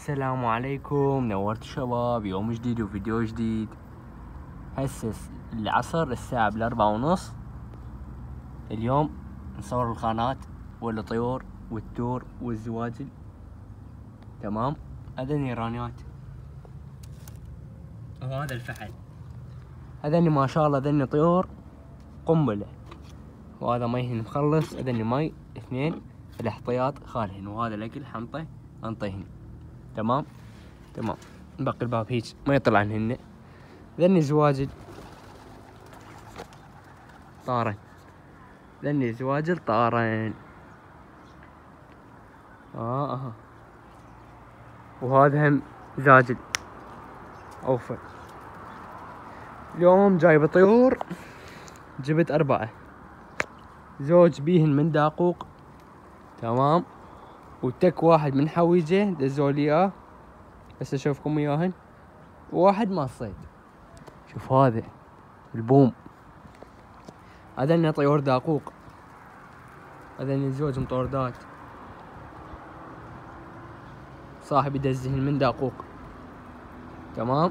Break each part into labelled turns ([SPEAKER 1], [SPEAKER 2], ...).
[SPEAKER 1] السلام عليكم. نورت الشباب يوم جديد وفيديو جديد. هسه العصر الساعة بالأربعة ونص. اليوم نصور الخانات والطيور والتور والزواجل تمام؟ هذا نيرانيات. وهذا الفحل. هذني ما شاء الله هذني طيور قنبلة. وهذا ميهن مخلص هذني مي اثنين الاحطياط خالهن. وهذا الأكل حنطة أنطيهن. تمام؟ تمام. نبقي الباب هيج ما يطلع عنهن ذني زواجل طارن ذني زواجل طارن آه أها وهذا هم زاجل أوفر. اليوم جايب طيور جبت أربعة. زوج بيهن من داقوق. تمام؟ وتك واحد من حويجة دزوا لي اياه بس أشوفكم اياهن وواحد ما الصيد شوف هذا البوم. هذا طيور داقوق. هذا زوج مطوردات صاحب يدزهن من داقوق. تمام؟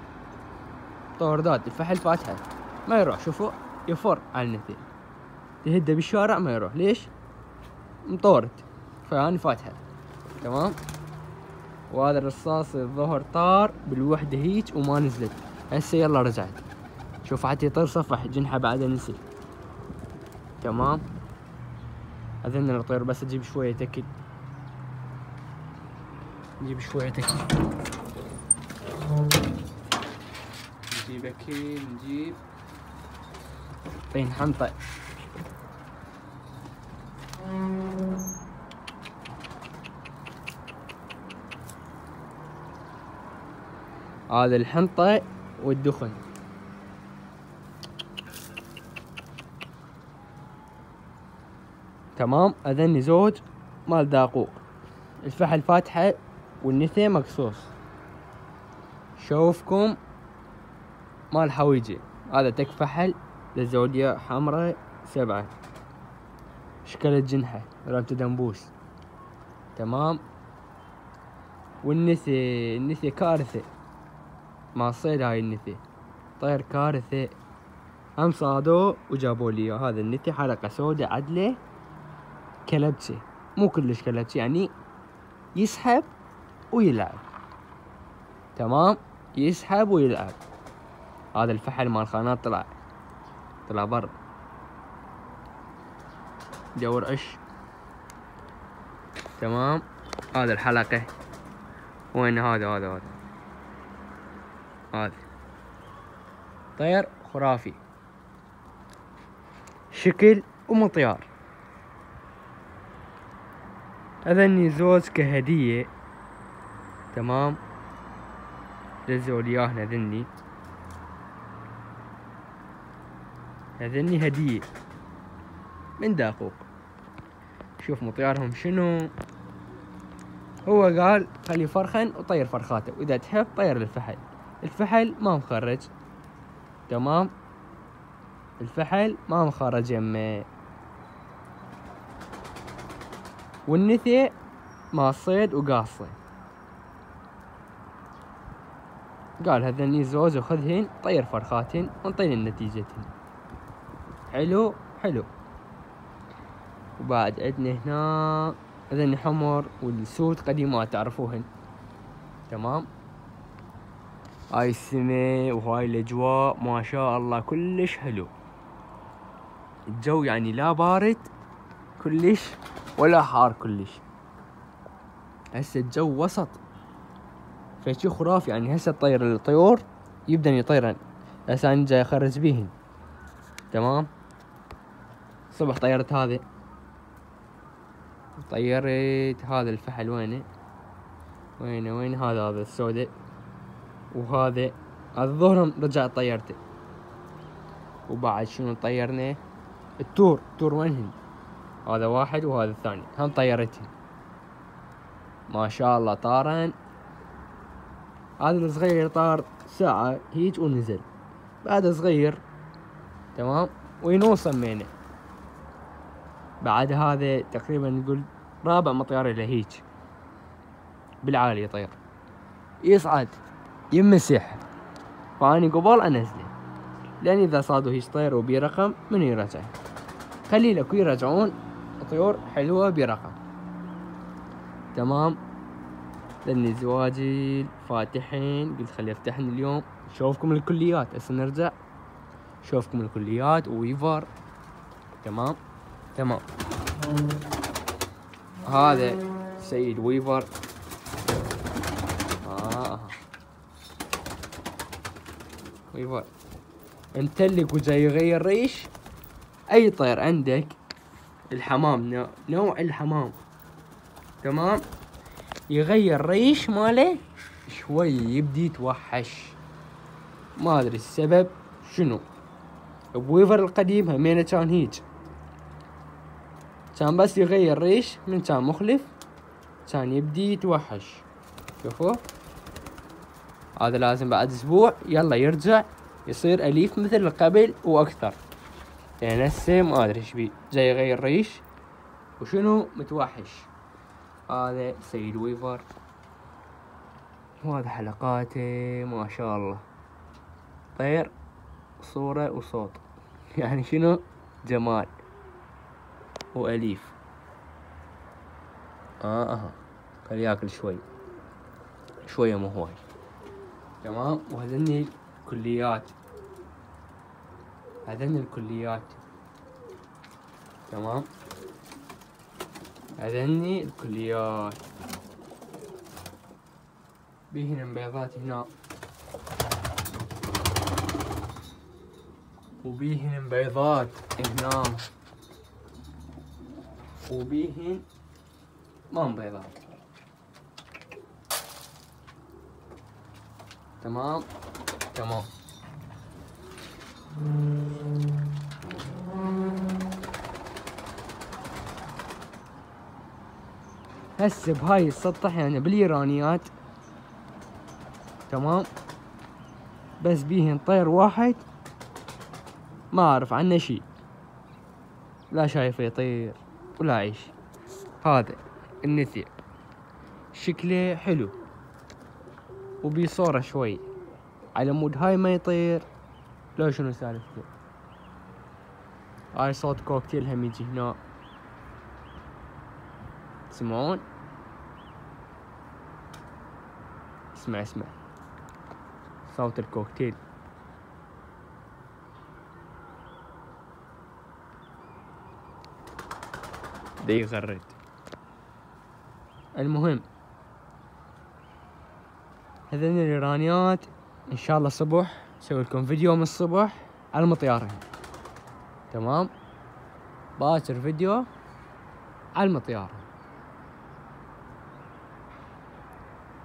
[SPEAKER 1] طوردات الفحل فاتحة. ما يروح. شوفوا. يفر على النثي تهده بالشارع ما يروح. ليش؟ مطورد فاني فاتحة. تمام؟ وهذا الرصاص الظهر طار بالوحدة هيج وما نزلت. هسه يلا رجعت. شوف حتى يطير صفح جنحة بعد نسي. تمام؟ أذن الطير بس أجيب شوية أكل. نجيب شوية أكل. نجيب أكل نجيب. طين حنطة. هذا الحنطة والدخن. تمام؟ أذني زوج مال داقوق. الفحل فاتحة والنثى مقصوص شوفكم مال حويجي. هذا تك فحل للزودية حمراء سبعة. شكل جنحة رابطة دنبوس. تمام؟ والنثي النثي كارثة مع الصيد هاي النثي طير كارثة. هم صادوه وجابوا لي هذا النثي حلقة سوداء عدلة. كلبشة. مو كلش كلبشة يعني يسحب ويلعب. تمام؟ يسحب ويلعب. هذا الفحل مال خانات طلع. طلع برا. دور عش. تمام؟ هذا الحلقة. وين هذا؟ هذا هذا. هذا طير خرافي. شكل ومطيار. أذني زوج كهدية. تمام. دزوا لي اياهن أذني. أذني هدية. من داقوق. شوف مطيارهم شنو. هو قال خلي فرخن وطير فرخاته. وإذا تحب طير الفحل الفحل ما مخرج. تمام؟ الفحل ما مخرج يمه. والنثي ما صيد وقاصه قال هذني زوج وخذهن طير فرخاتهن ونطين النتيجتهن. حلو؟ حلو. وبعد عندنا هنا هذني حمر والسود قديمات تعرفوهن. تمام؟ هاي السماء وهاي الأجواء ما شاء الله كلش حلو. الجو يعني لا بارد كلش ولا حار كلش. هسه الجو وسط. فشي خرافي يعني هسه طير الطيور يبدأ يطيرن. هسه أنا جاي اخرج بيهن. تمام؟ صبح طيرت هذه. طيرت هذا الفحل وينه؟ وينه؟ وين هذا؟ هذا السوداء. وهذا هذا الظهر رجعت طيرته وبعد شنو طيرنا؟ التور التور وينهن هذا واحد وهذا الثاني. هم طيرتهن ما شاء الله طارن هذا الصغير طار ساعة هيج ونزل. بعد صغير تمام؟ وينو سمينه؟ بعد هذا تقريبا نقول رابع مطيار له هيج. بالعالي يطير يصعد. يمسح. فاني قبل انزله لأن إذا صادوا هيش طير وبرقم من يرجع؟ خلي لك يرجعون طيور حلوة برقم. تمام؟ لاني زواجي فاتحين قلت خلي أفتحن اليوم. شوفكم الكليات. هسه نرجع. شوفكم الكليات. ويفر. تمام؟ تمام. هذا سيد ويفر. ويفر متلق وجاي يغير ريش أي طير عندك؟ الحمام نوع الحمام. تمام؟ يغير ريش ماله؟ شوي يبدي يتوحش. ما أدري السبب. شنو؟ بويفر القديم همينة كان هيج. كان بس يغير ريش من كان مخلف. كان يبدي يتوحش. شوفوا. هذا لازم بعد أسبوع يلا يرجع يصير أليف مثل قبل وأكثر. يعني هسه ما أدري إيش بي جاي يغير ريش؟ وشنو متوحش؟ هذا سيد ويفر. وهذا حلقاته ما شاء الله. طير صورة وصوت. يعني شنو؟ جمال. وأليف. آه آه. خليه ياكل شوي. شوية مو هواي. تمام؟ وهذني كليات هذني الكليات. تمام؟ هذني الكليات. بيهن بيضات هنا. وبيهن بيضات هنا. وبيهن ما بيضات؟ تمام. تمام. هسه بهاي السطح يعني بالايرانيات تمام. بس بيهن طير واحد. ما أعرف عنه شي. لا شايفه يطير ولا عيش. هذا النثير. شكله حلو. وبيصورة شوي. على مود هاي ما يطير. لو شنو سالفته هاي صوت كوكتيل هم يجي هنا. تسمعون؟ اسمع اسمع. صوت الكوكتيل. ده يغرد المهم هذين الإيرانيات إن شاء الله صبح أسوي لكم فيديو من الصبح على المطيارين. تمام؟ باكر فيديو على المطيار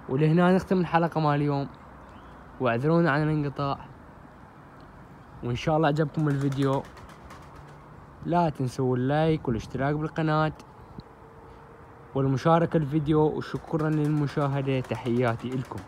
[SPEAKER 1] ولهنا نختم الحلقة مال اليوم. واعذرونا عن الانقطاع. وإن شاء الله عجبكم الفيديو. لا تنسوا اللايك والاشتراك بالقناة. والمشاركة الفيديو. وشكرا للمشاهدة. تحياتي لكم